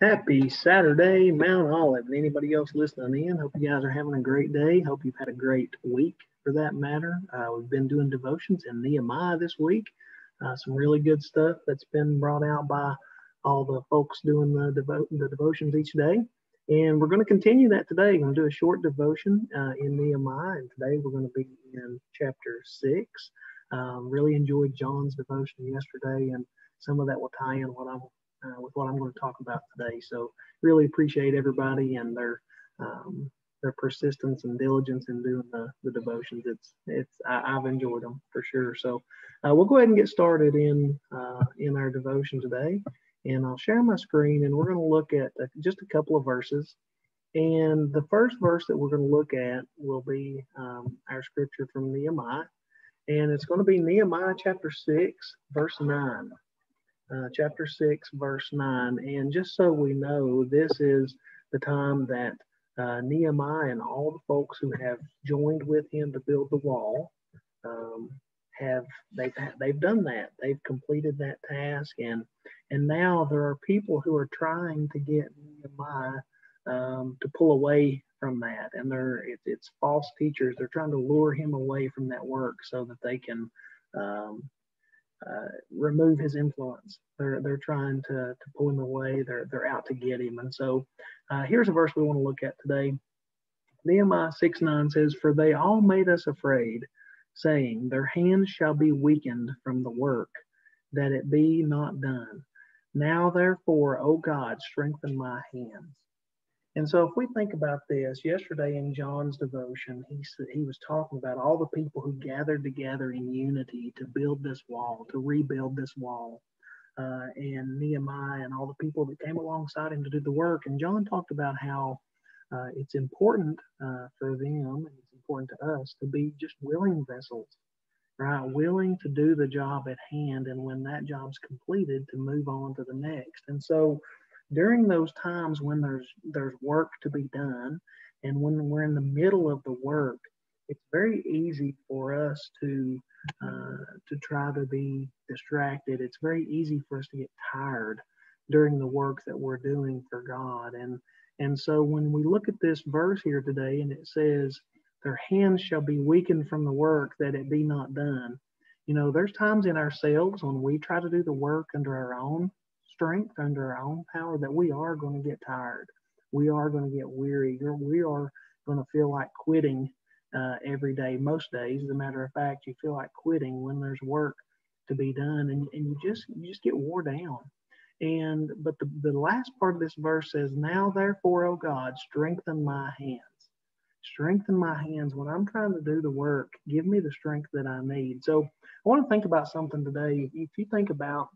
Happy Saturday, Mount Olive, and anybody else listening in. Hope you guys are having a great day. Hope you've had a great week for that matter. Uh, we've been doing devotions in Nehemiah this week. Uh, some really good stuff that's been brought out by all the folks doing the, devo- the devotions each day. And we're going to continue that today. We're going to do a short devotion uh, in Nehemiah, and today we're going to be in chapter six. Um, really enjoyed John's devotion yesterday, and some of that will tie in what I'm uh, with what I'm going to talk about today. So really appreciate everybody and their um, their persistence and diligence in doing the, the devotions. It's it's I, have enjoyed them for sure. So uh, we'll go ahead and get started in uh, in our devotion today, and I'll share my screen and we're going to look at just a couple of verses. And the first verse that we're going to look at will be um, our scripture from Nehemiah, and it's going to be Nehemiah chapter six, verse nine uh, chapter 6, verse 9. And just so we know, this is the time that uh, Nehemiah and all the folks who have joined with him to build the wall um, have they've they've done that. They've completed that task, and and now there are people who are trying to get Nehemiah um, to pull away from that, and they're it, it's false teachers. They're trying to lure him away from that work so that they can um, uh, remove his influence. They're they're trying to to pull him away. They're they're out to get him. And so uh, here's a verse we want to look at today. Nehemiah 6 9 says, For they all made us afraid, saying, Their hands shall be weakened from the work, that it be not done. Now therefore, O God, strengthen my hands. And so, if we think about this, yesterday in John's devotion, he he was talking about all the people who gathered together in unity to build this wall, to rebuild this wall, uh, and Nehemiah and all the people that came alongside him to do the work. And John talked about how uh, it's important uh, for them and it's important to us to be just willing vessels, right? Willing to do the job at hand, and when that job's completed, to move on to the next. And so during those times when there's there's work to be done and when we're in the middle of the work it's very easy for us to uh, to try to be distracted. It's very easy for us to get tired during the work that we're doing for god. And and so when we look at this verse here today and it says their hands shall be weakened from the work that it be not done. You know there's times in ourselves when we try to do the work under our own strength under our own power that we are going to get tired. We are going to get weary. We are going to feel like quitting uh, every day, most days. As a matter of fact, you feel like quitting when there's work to be done, and, and you just you just get wore down. And but the, the last part of this verse says, Now therefore, O God, strengthen my hands. Strengthen my hands when I'm trying to do the work. Give me the strength that I need. So I want to think about something today. If you think about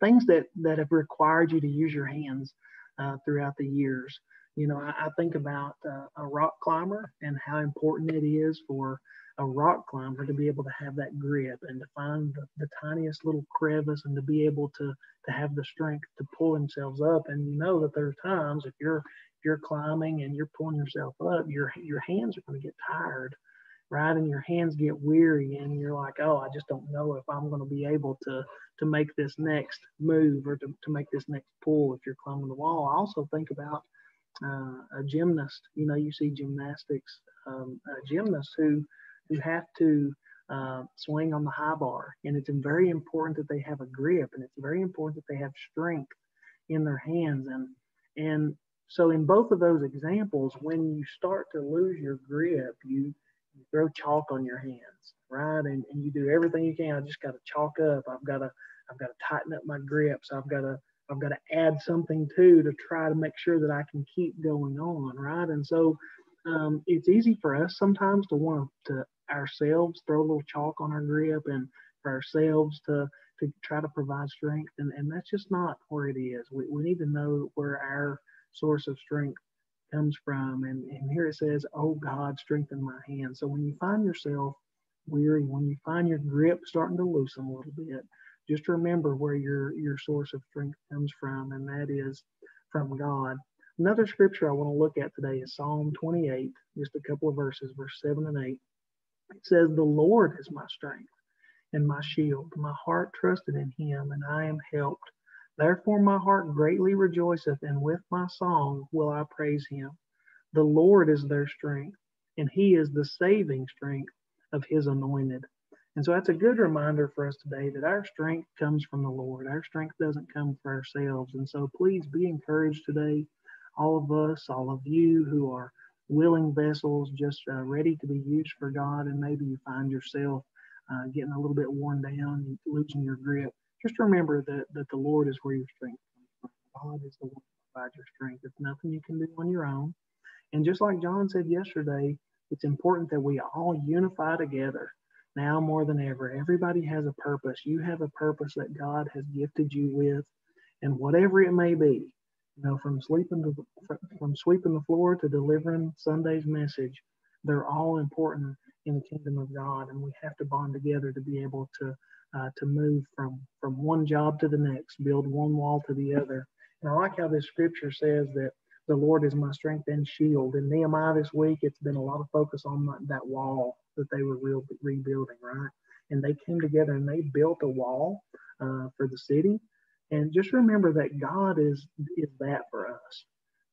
things that that have required you to use your hands uh, throughout the years. You know, I, I think about uh, a rock climber and how important it is for a rock climber to be able to have that grip and to find the, the tiniest little crevice and to be able to to have the strength to pull themselves up. And you know that there are times if you're if you're climbing and you're pulling yourself up, your your hands are going to get tired right? And your hands get weary and you're like, oh, I just don't know if I'm going to be able to to make this next move or to, to make this next pull if you're climbing the wall. I also think about uh, a gymnast. You know, you see gymnastics um, gymnasts who who have to uh, swing on the high bar, and it's very important that they have a grip, and it's very important that they have strength in their hands, and and so in both of those examples, when you start to lose your grip, you you throw chalk on your hands, right? And, and you do everything you can. I just got to chalk up. I've got to, I've got to tighten up my grips. I've got to, I've got to add something too to try to make sure that I can keep going on, right? And so um, it's easy for us sometimes to want to ourselves throw a little chalk on our grip and for ourselves to to try to provide strength, and, and that's just not where it is. We, we need to know where our source of strength comes from. And, and here it says, Oh God, strengthen my hand. So when you find yourself weary, when you find your grip starting to loosen a little bit, just remember where your, your source of strength comes from, and that is from God. Another scripture I want to look at today is Psalm 28, just a couple of verses, verse 7 and 8. It says, The Lord is my strength and my shield. My heart trusted in him, and I am helped. Therefore, my heart greatly rejoiceth, and with my song will I praise him. The Lord is their strength, and he is the saving strength of his anointed. And so that's a good reminder for us today that our strength comes from the Lord. Our strength doesn't come for ourselves. And so please be encouraged today, all of us, all of you who are willing vessels, just uh, ready to be used for God. And maybe you find yourself uh, getting a little bit worn down, losing your grip. Just remember that, that the Lord is where your strength comes from. God is the one who provides your strength. It's nothing you can do on your own. And just like John said yesterday, it's important that we all unify together now more than ever. Everybody has a purpose. You have a purpose that God has gifted you with, and whatever it may be, you know, from sleeping to from sweeping the floor to delivering Sunday's message, they're all important in the kingdom of God, and we have to bond together to be able to uh, to move from from one job to the next, build one wall to the other. And I like how this scripture says that the Lord is my strength and shield. In Nehemiah this week, it's been a lot of focus on that wall that they were re- rebuilding, right? And they came together and they built a wall uh, for the city. And just remember that God is is that for us.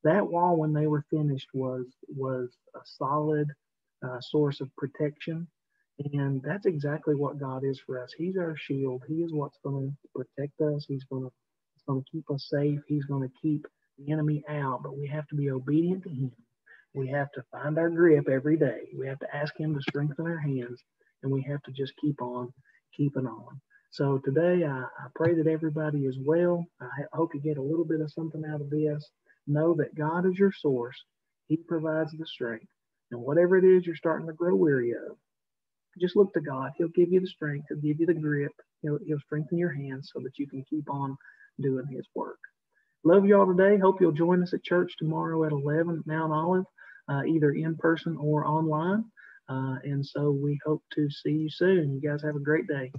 That wall, when they were finished, was was a solid uh, source of protection, and that's exactly what God is for us. He's our shield. He is what's going to protect us. He's going to He's going to keep us safe. He's going to keep the enemy out. But we have to be obedient to Him we have to find our grip every day. We have to ask Him to strengthen our hands, and we have to just keep on keeping on. So today, I, I pray that everybody is well. I hope you get a little bit of something out of this. Know that God is your source. He provides the strength. And whatever it is you're starting to grow weary of, just look to God. He'll give you the strength. He'll give you the grip. He'll, he'll strengthen your hands so that you can keep on doing His work. Love you all today. Hope you'll join us at church tomorrow at 11 at Mount Olive uh, either in person or online. Uh, and so we hope to see you soon. You guys have a great day.